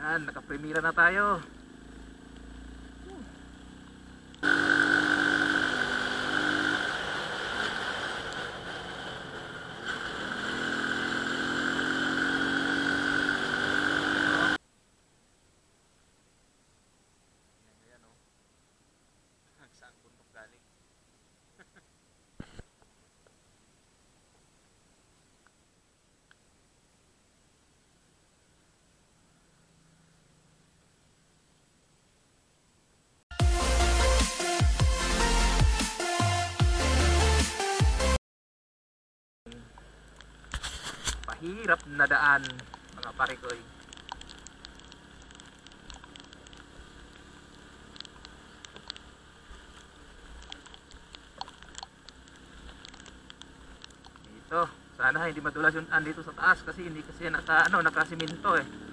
Yan, nakapremira na tayo. Pahirap na daan, mga pare ko. eh. Dito, sana hindi madulas yung andito sa taas kasi hindi kasi naka ano, nakasiminto eh.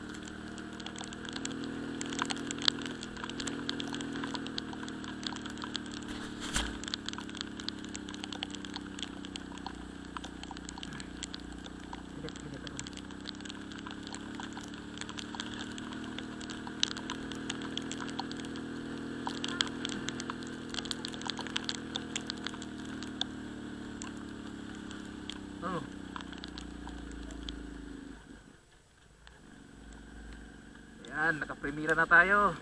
Nakapremira na tayo.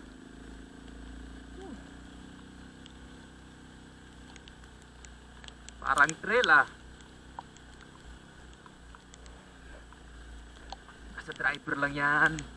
Parang trail ah. Nasa driver lang yan.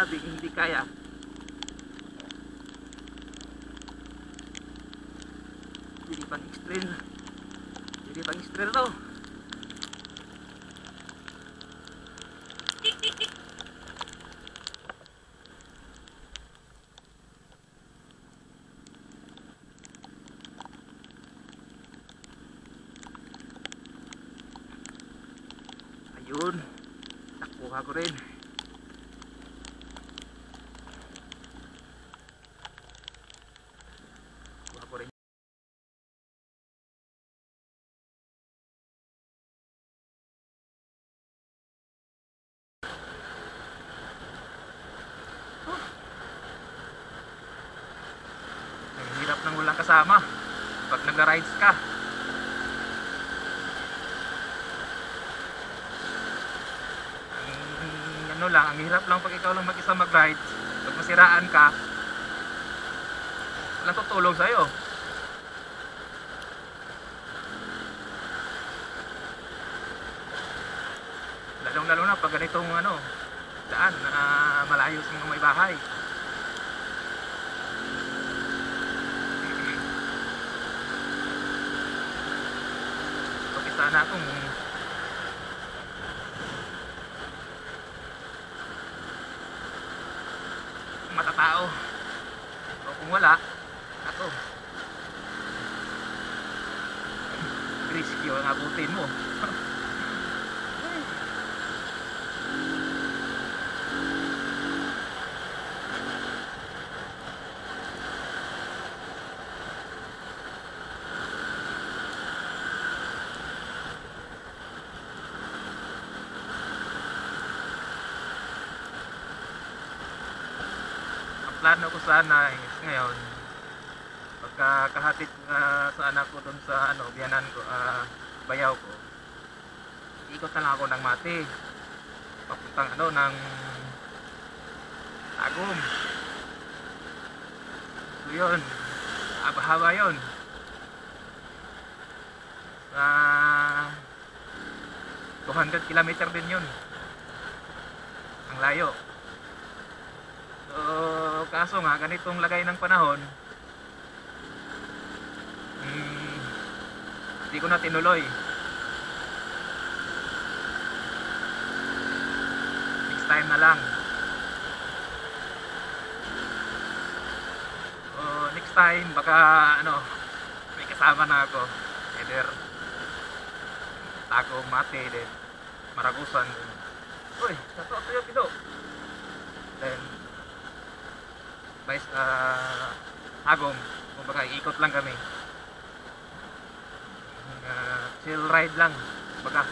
Sasabing hindi kaya? Hindi pang extrail. Hindi pang extrail to. Ayun. Nakuha ko rin. Nakuha ko rin. Ang hirap ng walang kasama pag nagra-rides ka. Ang hirap lang pag ikaw lang mag-isa mag-rides. Pag masiraan ka, walang tutulong sa'yo. Lalong lalo na pag ganitong ano, daan na malayo sa mga may bahay. Okay, sana kung matatao. O kung wala, ako. Risky ang abutin mo. plano ko sana is ngayon, pagkakahatid na sa anak ko dun sa ano, biyanan ko, ah, bayaw ko, ikot na lang ako ng mati. Papuntang ano, ng Tagum. So yun, haba-haba yun. Sa 200 kilometer din yun. Ang layo. So, kaso nga, ganitong lagay ng panahon, hmm, hindi ko na tinuloy. Next time na lang. So, next time, baka, ano, may kasama na ako. Either, Tago, Mate, then, Maragusan. Uy, ako yung pido. Then, Vice, uh, Agom, kumbaga, ikot lang kami. Uh, chill ride lang, kumbaga.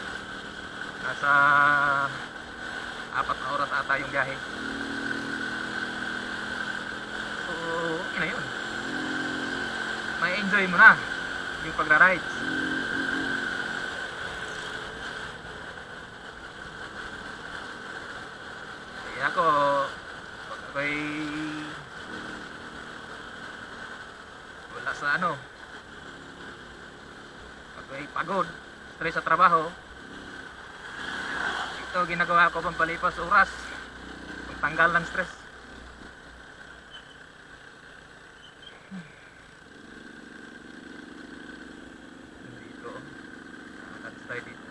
Nasa apat na oras ata yung biyahe. So, okay na yun. May enjoy mo na yung pagra-rides. Kaya ako, pag ako'y wala sa ano, pag ako'y pagod, stress sa trabaho, ito ginagawa ko pampalipas oras, pagtanggal ng stress. Dito, nakakalis tayo dito.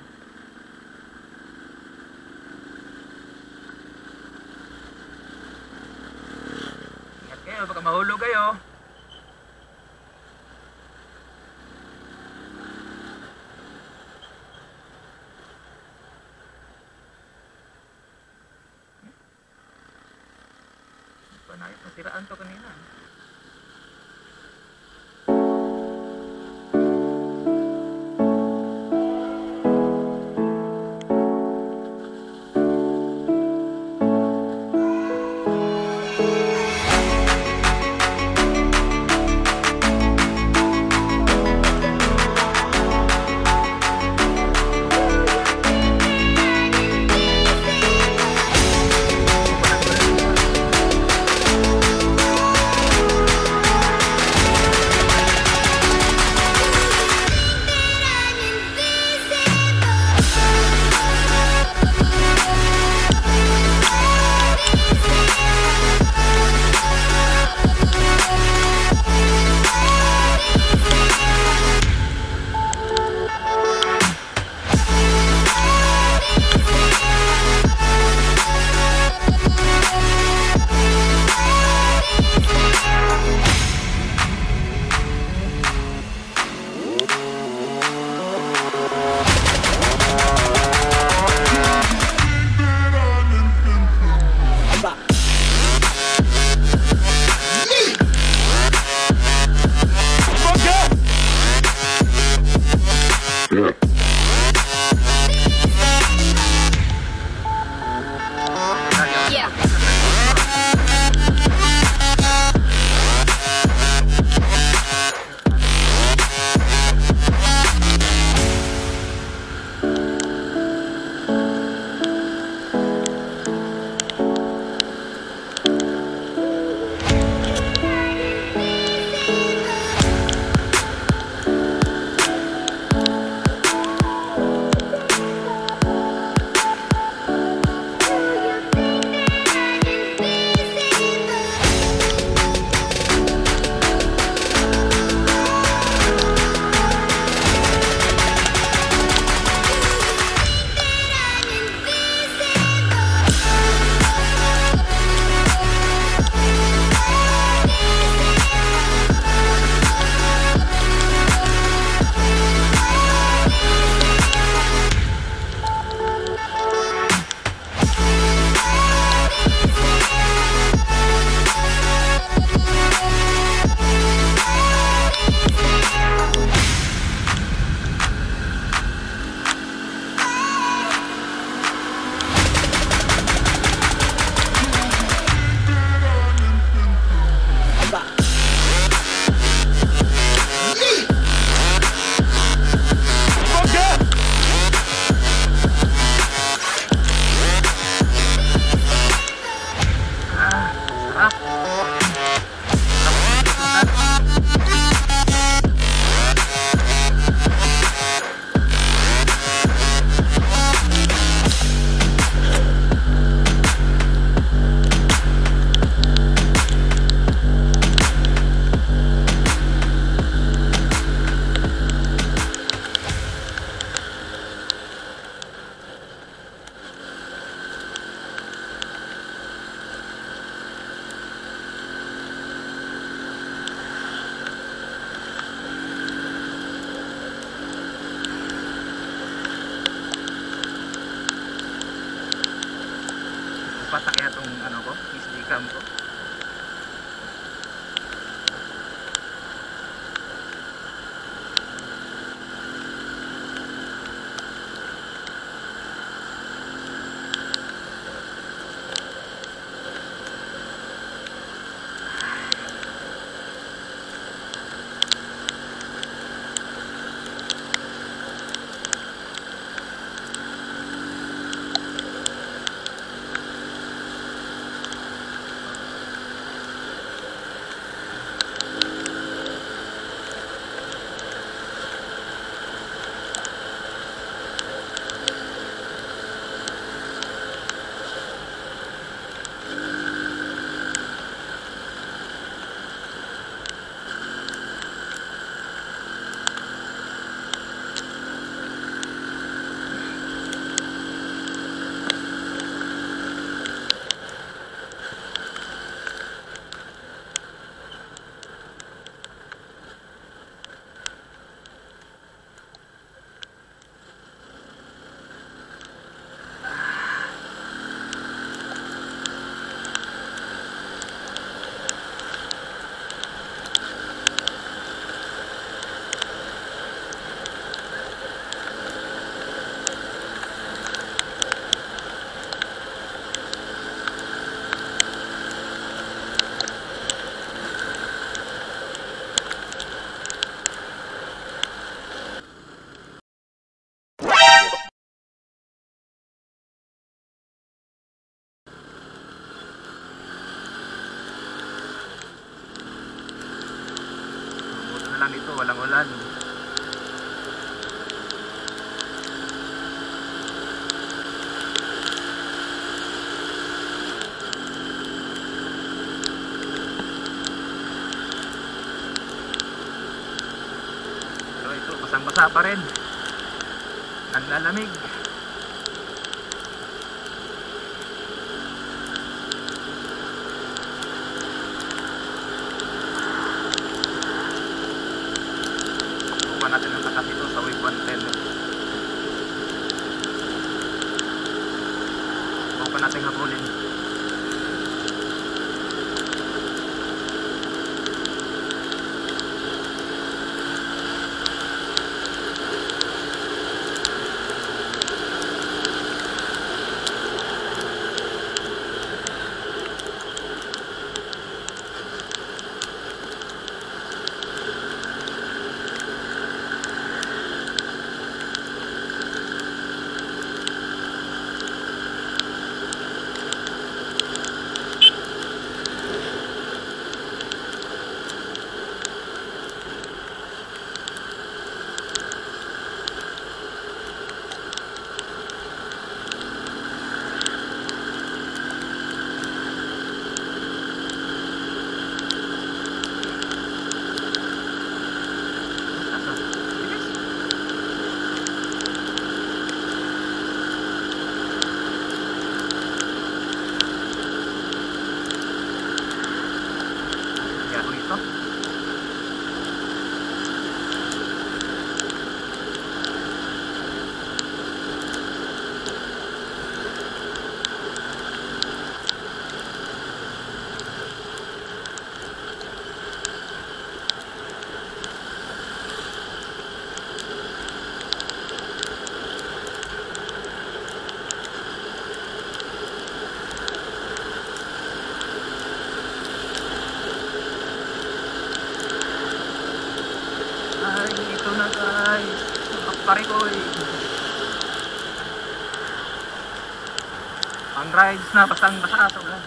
Ingat kayo, baka mahulog kayo. Basang-basa pa rin. Naglalamig. Subukan Ang pare ko eh. Pang rides na, basang basa sa ulan.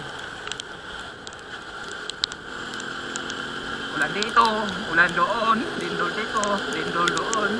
Ulan dito, ulan doon, lindol dito, lindol doon.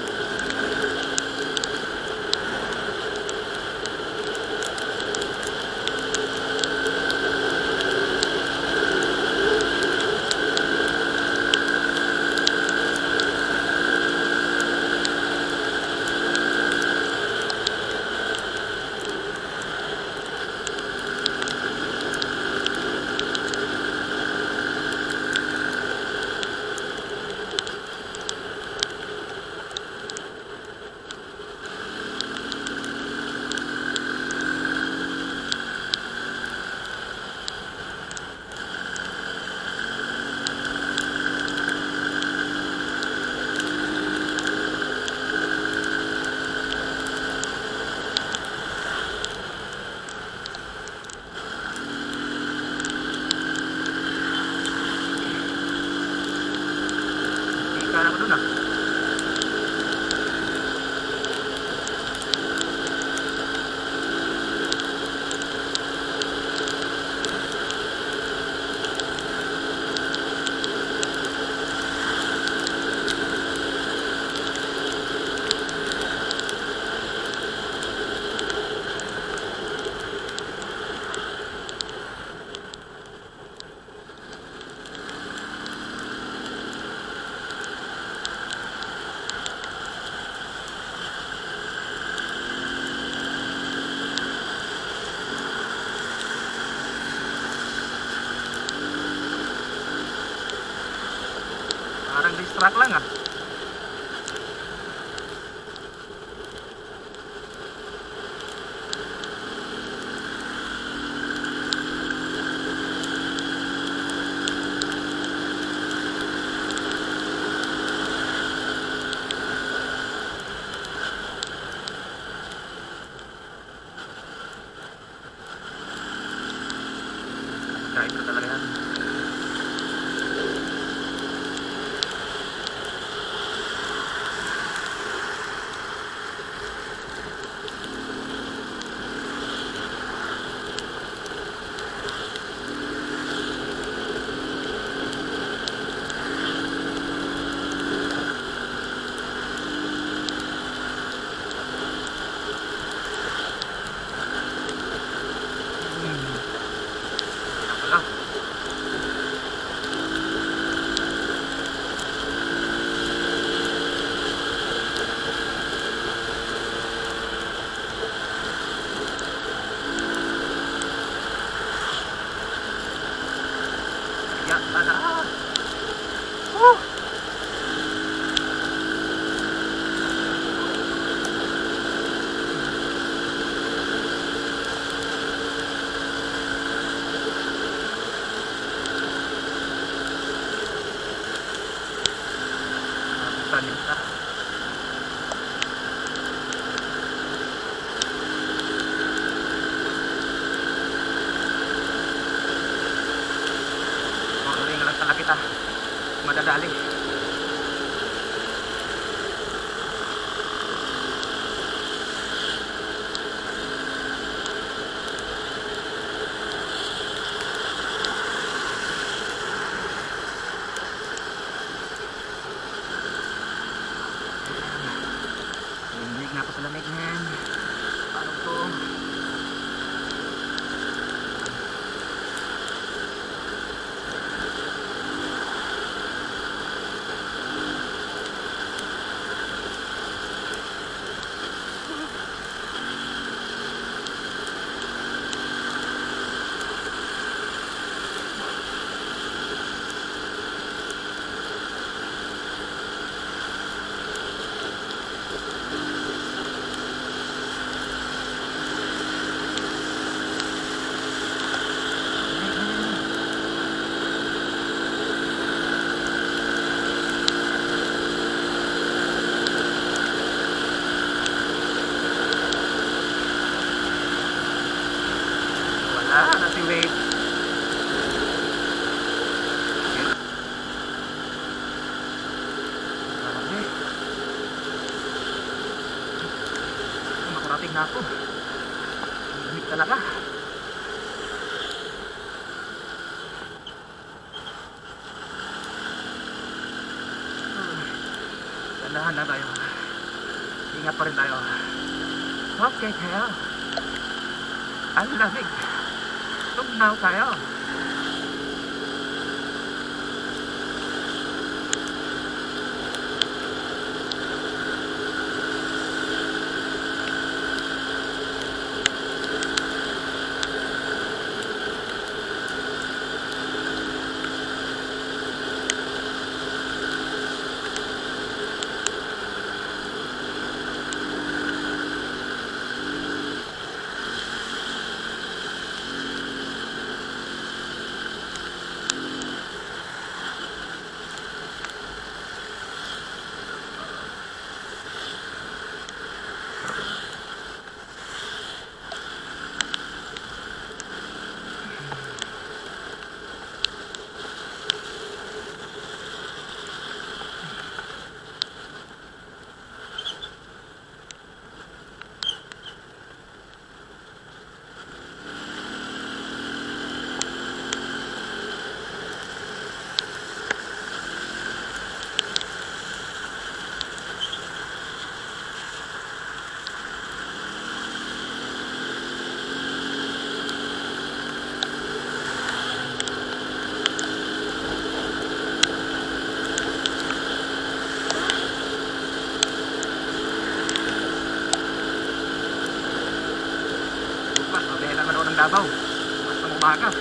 Umaga.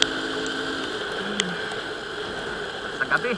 Sa gabi,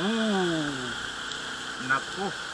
Ah. Ooh. Naku. Naku.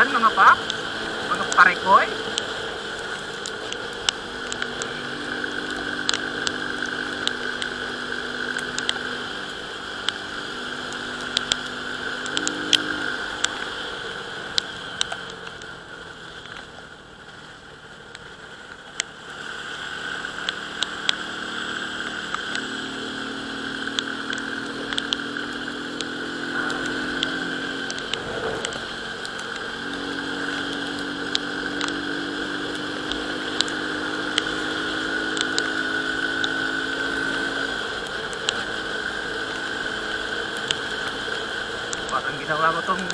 Dyan, mga pap? Parang ginawa ko tong distract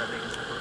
Gracias.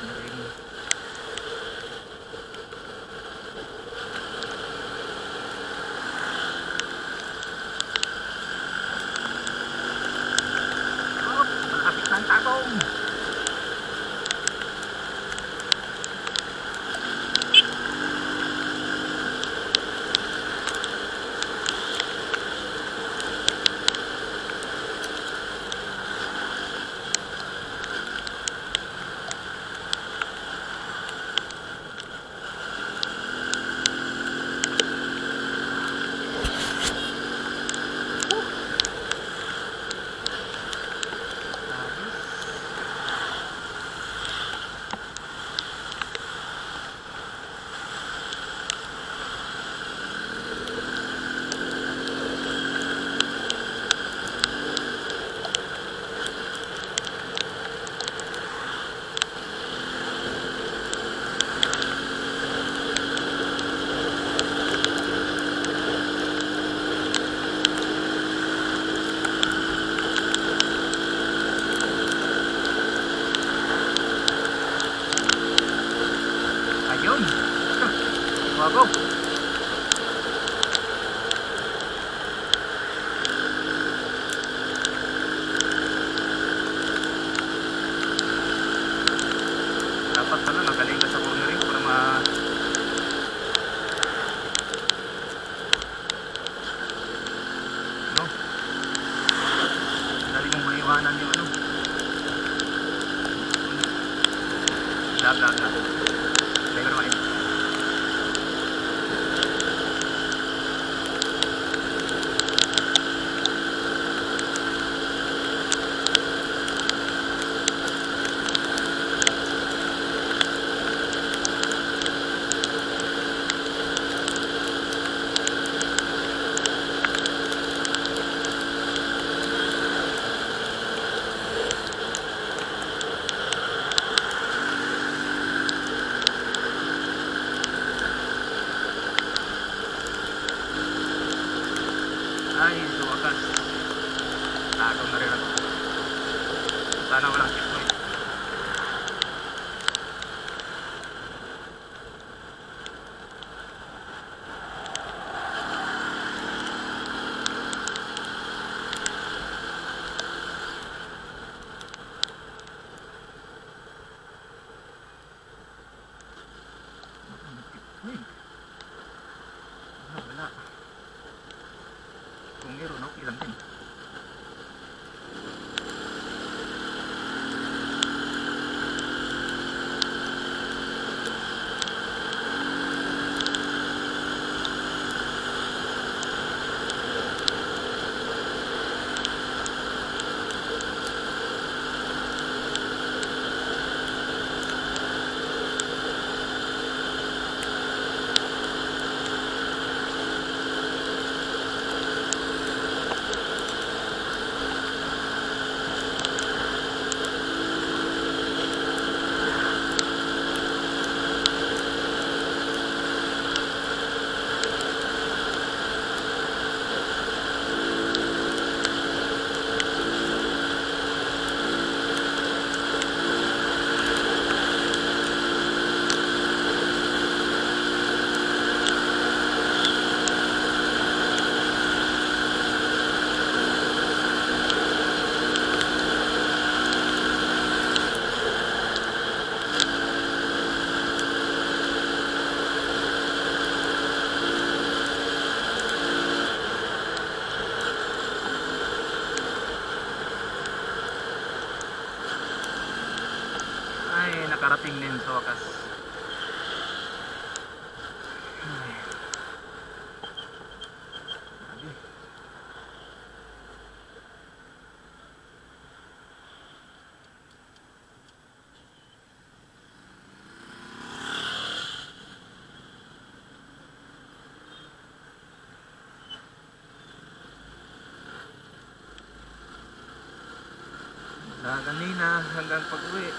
Na kanina hanggang pag-uwi,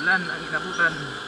ulan ang inabutan.